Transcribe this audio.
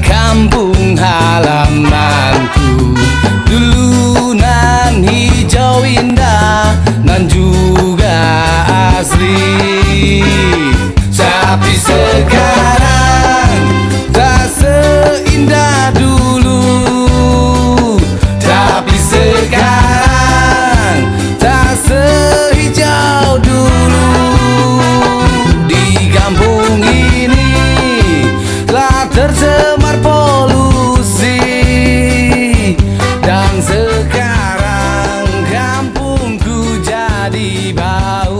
kampung halamanku. Dulu nan hijau indah Nan juga asli Tapi sekarang Tak seindah dulu. Tapi sekarang Tak sehijau dulu. Di kampung ini Telah tersebar About.